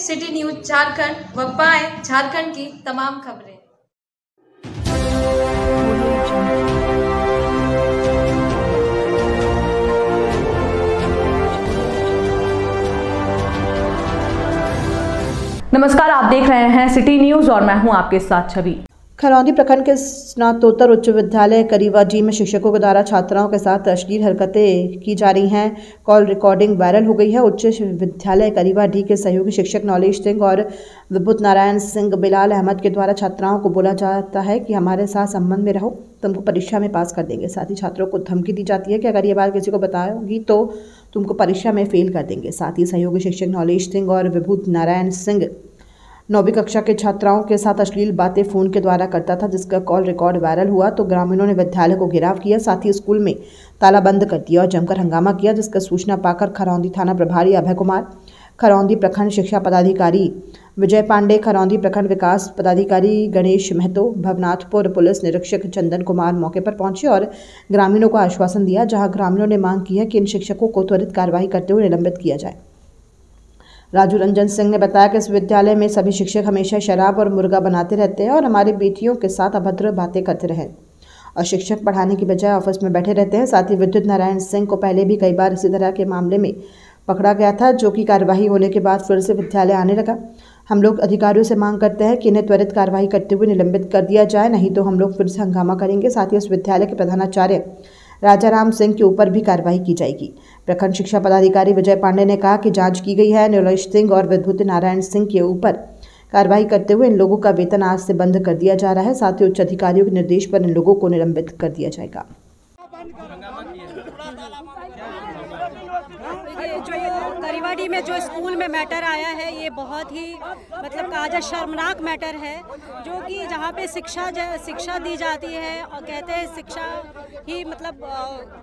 City news Jharkhand व पाए झारखंड की तमाम खबरें। नमस्कार, आप देख रहे हैं सिटी न्यूज़ और मैं हूँ आपके साथ छवि। खरौंदी प्रखंड के स्नातोत्तर उच्च विद्यालय करीवा जी में शिक्षकों के द्वारा छात्राओं के साथ अश्लील हरकतें की जा रही हैं। कॉल रिकॉर्डिंग वायरल हो गई है। उच्च विद्यालय करीवा डी के सहयोगी शिक्षक नॉलेज सिंह और विभुत नारायण सिंह बिलाल अहमद के द्वारा छात्राओं को बोला जाता है कि हमारे साथ संबंध में रहो। तुमको परीक्षा में पास कर देंगे। साथ ही छात्रों को धमकी दी जाती है कि अगर ये बात किसी को बताओगी तो तुमको परीक्षा में फेल कर देंगे। साथ ही सहयोगी शिक्षक नौलेश सिंह और विभूत नारायण सिंह नौवीं कक्षा के छात्राओं के साथ अश्लील बातें फ़ोन के द्वारा करता था, जिसका कॉल रिकॉर्ड वायरल हुआ तो ग्रामीणों ने विद्यालय को घेराव किया, साथ ही स्कूल में ताला बंद कर दिया और जमकर हंगामा किया, जिसका सूचना पाकर खरौंदी थाना प्रभारी अभय कुमार, खरौंदी प्रखंड शिक्षा पदाधिकारी विजय पांडे, खरौंदी प्रखंड विकास पदाधिकारी गणेश महतो, भवनाथपुर पुलिस निरीक्षक चंदन कुमार मौके पर पहुँचे और ग्रामीणों को आश्वासन दिया, जहाँ ग्रामीणों ने मांग की है कि इन शिक्षकों को त्वरित कार्रवाई करते हुए निलंबित किया जाए। राजू रंजन सिंह ने बताया कि इस विद्यालय में सभी शिक्षक हमेशा शराब और मुर्गा बनाते रहते हैं और हमारी बेटियों के साथ अभद्र बातें करते रहे। और शिक्षक पढ़ाने की बजाय ऑफ़िस में बैठे रहते हैं। साथ ही विद्युत नारायण सिंह को पहले भी कई बार इसी तरह के मामले में पकड़ा गया था, जो कि कार्यवाही होने के बाद फिर से विद्यालय आने लगा। हम लोग अधिकारियों से मांग करते हैं कि इन्हें त्वरित कार्रवाई करते हुए निलंबित कर दिया जाए, नहीं तो हम लोग फिर से हंगामा करेंगे। साथ ही उस विद्यालय के प्रधानाचार्य राजाराम सिंह के ऊपर भी कार्रवाई की जाएगी। प्रखंड शिक्षा पदाधिकारी विजय पांडे ने कहा कि जाँच की गई है। नीलेश सिंह और विद्युत नारायण सिंह के ऊपर कार्रवाई करते हुए इन लोगों का वेतन आज से बंद कर दिया जा रहा है। साथ ही उच्च अधिकारियों के निर्देश पर इन लोगों को निलंबित कर दिया जाएगा। ये करीवाडी में जो स्कूल में मैटर आया है, ये बहुत ही मतलब कहा जाए, शर्मनाक मैटर है, जो कि जहाँ पे शिक्षा शिक्षा दी जाती है और कहते हैं शिक्षा ही मतलब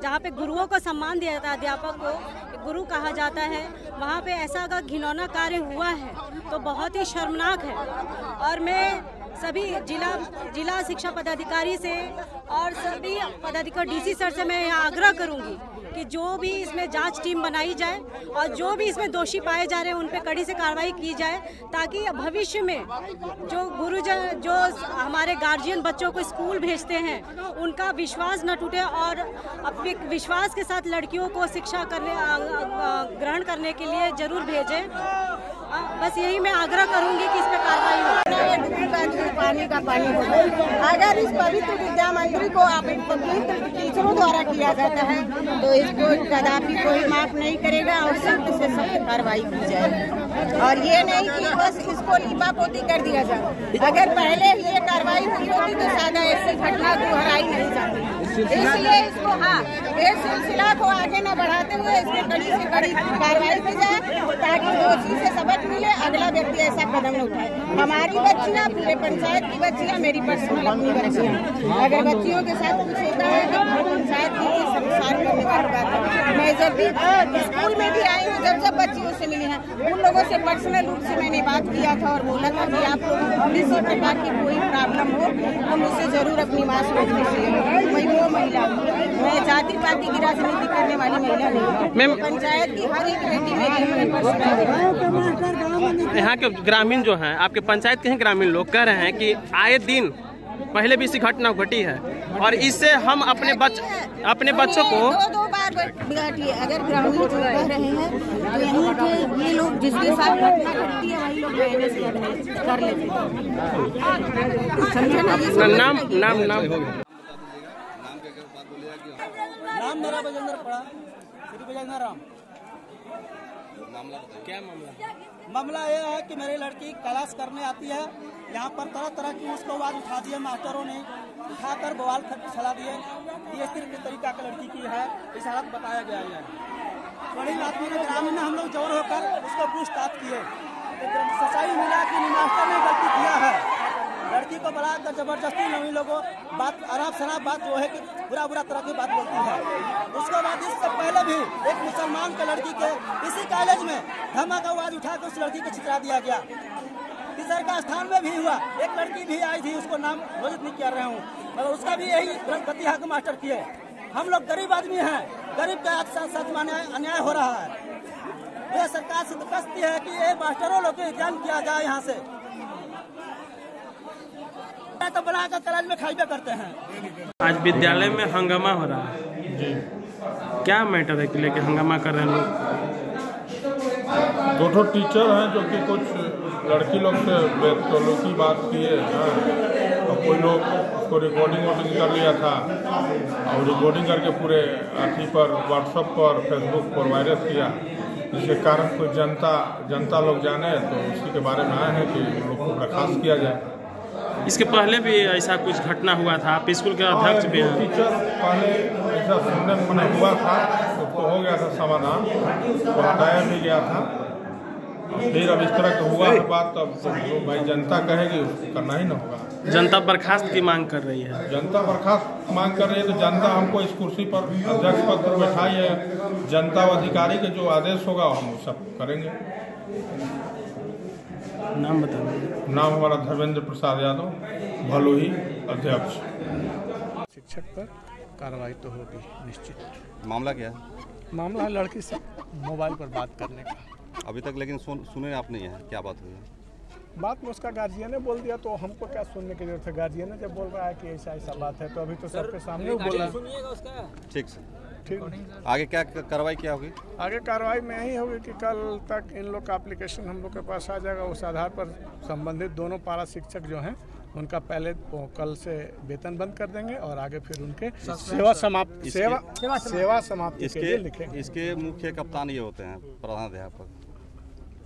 जहाँ पे गुरुओं को सम्मान दिया जाता है, अध्यापक को, गुरु कहा जाता है, वहाँ पे ऐसा अगर घिनौना कार्य हुआ है तो बहुत ही शर्मनाक है। और मैं सभी जिला जिला शिक्षा पदाधिकारी से और सभी पदाधिकारी डीसी सर से मैं यहाँ आग्रह करूँगी कि जो भी इसमें जाँच टीम बनाई जाए और जो भी इसमें दोषी पाए जा रहे हैं, उन पर कड़ी से कार्रवाई की जाए ताकि भविष्य में जो गुरुजन, जो हमारे गार्जियन बच्चों को स्कूल भेजते हैं, उनका विश्वास न टूटे और अपने विश्वास के साथ लड़कियों को शिक्षा करने ग्रहण करने के लिए ज़रूर भेजें। बस यही मैं आग्रह करूँगी कि इस पर कार्रवाई हो। पानी का पानी हो अगर इस पवित्र विद्या मंदिर को आप पवित्र टीचरों द्वारा किया जाता है तो इसको कदापि कोई माफ़ नहीं करेगा और सख्त से सख्त कार्रवाई की जाए और ये नहीं कि बस इसको लिपा पोती कर दिया जाए। अगर पहले ही ये कार्रवाई हुई होती तो शायद ऐसी घटना दोहराई नहीं जाती। इसलिए इसको हाँ इस सिलसिला को आगे न बढ़ाते हुए इसमें कड़ी से कड़ी कार्रवाई की जाए, ताकि दोषी से सबक मिले, अगला व्यक्ति ऐसा कदम न उठाए। हमारी बच्चियाँ, पूरे पंचायत की बच्चियाँ, मेरी पर्सनल अपनी बच्चियाँ। अगर बच्चियों के साथ कुछ होता है तो पंचायत की है मैं जब भी स्कूल में भी आई हूँ, जब जब बच्चियों से मिली हैं, उन लोगों से पर्सनल रूप से मैंने बात किया था और बोला था कि आप लोगों किसी प्रकार की कोई प्रॉब्लम हो हम उसे ज़रूर अपनी माँ से मैं वो महिला। मैं जाति पाति की राजनीति करने वाली महिला नहीं हूँ। पंचायत की हर एक बेटी मेरी यहाँ के ग्रामीण जो हैं आपके पंचायत के हैं ग्रामीण लोग कह रहे हैं कि आए दिन पहले भी इसी घटना घटी है। और इससे हम अपने बच अपने बच्चों को दो दो बार घटी है अगर ग्रामीण जो कह रहे हैं तो यहाँ के ये लोग जिसके साथ घटना घटती है वही लोग कर लेते हैं। समझे ना? नाम नाम नाम नाम मेरा बजेंद्र पड़ा। श्री बजेंद्र राम। मामला क्या मामला? मामला यह है कि मेरी लड़की क्लास करने आती है। यहाँ पर तरह तरह की उसको आवाज़ उठा दिए मास्टरों ने उठाकर बवाल चला दिए। ये सिर्फ़ तरीका का लड़की की है, इस हालत बताया गया है। बड़ी आदमी ने ग्रामीण हम लोग ज़ोर होकर उसको पूछताछ किए सच्चाई मिला कि मास्टर ने गलती किया है। लड़की को बुलाकर ज़बरदस्ती नवी लोगों, बात, अराब शराब बात जो है कि बुरा बुरा तरह की बात बोलती है। उसके बाद इससे पहले भी एक मुसलमान के लड़की के, इसी कॉलेज में धमाका आवाज़ उठाकर उस लड़की को छितरा दिया गया। तीसर का स्थान में भी हुआ। एक लड़की भी आई थी उसको नाम घोषित नहीं कर रहा हूँ। मगर उसका भी यही प्रतिहा के मास्टर किए। हम लोग गरीब आदमी हैं। गरीब के साथ साथ अन्याय हो रहा है। यह सरकार से दरखास्त है कि ये मास्टरों लोग को एग्ज़ाम किया जाए यहाँ से। तो बनाकर कॉलेज में खाइबे करते हैं। आज विद्यालय में हंगामा हो रहा है। क्या मैटर है कि लेके हंगामा कर रहे हैं लोग? दो ठो टीचर हैं जो कि कुछ लड़की लोग से बेतलुकी बात किए हैं। और कोई लोग उसको रिकॉर्डिंग वॉर्डिंग कर लिया था। और रिकॉर्डिंग करके पूरे अथी पर व्हाट्सअप पर फेसबुक पर वायरस किया। जिसके कारण कुछ जनता जनता लोग जाने तो उसी के बारे में आए हैं कि उन लोग को बर्खास्त किया जाए। इसके पहले भी ऐसा कुछ घटना हुआ था? आप स्कूल के हाँ, अध्यक्ष भी हैं। टीचर पहले ऐसा में हुआ था उसको हो गया था समाधान तो हटाया भी गया था। फिर अब इस तरह का हुआ है बात तब तो जो भाई जनता कहेगी उसको करना ही ना होगा। जनता बर्खास्त की मांग कर रही है। जनता बर्खास्त मांग कर रही है तो जनता हमको इस कुर्सी पर अध्यक्ष पद पर बैठाई है। जनता व अधिकारी के जो आदेश होगा हम सब करेंगे। नाम बता नाम हमारा धर्मेंद्र प्रसाद यादव भलोही अध्यक्ष। शिक्षक पर कार्रवाई तो होगी निश्चित। मामला क्या है? मामला है लड़की से मोबाइल पर बात करने का। अभी तक लेकिन सुन, सुने आप नहीं है क्या बात हुई है? बात में उसका गार्जियन ने बोल दिया तो हमको क्या सुनने की ज़रूरत है? गार्जियन ने जब बोल रहा है कि ऐसा ऐसा बात है तो अभी तो सबके सामने बोला। ठीक से ठीक। आगे क्या कार्रवाई क्या होगी? आगे कार्रवाई में यही होगी कि कल तक इन लोग का एप्लीकेशन हम लोग के पास आ जाएगा। उस आधार पर संबंधित दोनों पारा शिक्षक जो हैं उनका पहले कल से वेतन बंद कर देंगे और आगे फिर उनके सेवा समाप्त सेवा सेवा समाप्ति के लिए इसके लिखेंगे। इसके मुख्य कप्तान ये होते हैं प्रधान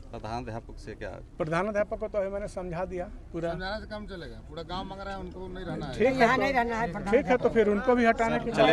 अध्यापक प्रधान अध्यापक से क्या? प्रधान अध्यापक को तो अभी मैंने समझा दिया पूरा। समझाने से काम चलेगा। पूरा गाँव मांग रहा है उनको नहीं रहना है। ठीक है नहीं रहना है तो, ठीक है तो फिर उनको भी हटाने की कल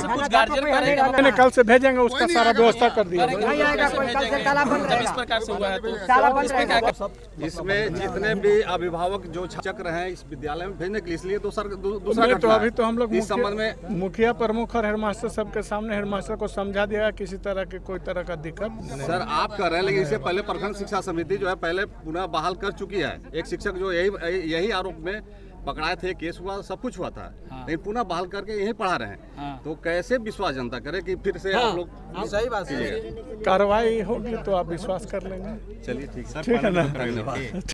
से कुछ गार्जियन करेगा मैंने कल से भेजेंगे उसका सारा व्यवस्था कर दिया। नहीं आएगा कोई कल से ताला बंद जब इस प्रकार से हुआ है तो ताला बंद रहेगा। इसमें जितने भी अभिभावक जो शिक्षक रहे हैं इस विद्यालय में भेजने के लिए इसलिए दूसरा दू- दूसरा तो अभी तो हम लोग इस संबंध में मुखिया, प्रमुख और हेडमास्टर सबके सामने हेडमास्टर को समझा दिया किसी तरह की कोई तरह का दिक्कत। नहीं। सर आप कर रहे हैं लेकिन इससे पहले प्रखंड शिक्षा समिति जो है पहले पुनः बहाल कर चुकी है। एक शिक्षक जो यही यही आरोप में पकड़ाए थे केस हुआ सब कुछ हुआ था। लेकिन पुनः बहाल करके यही पढ़ा रहे हैं। तो कैसे विश्वास जनता करे कि फिर से आप लोग सही बात कार्रवाई होगी तो आप विश्वास कर लेंगे। चलिए ठीक है ठीक है ना?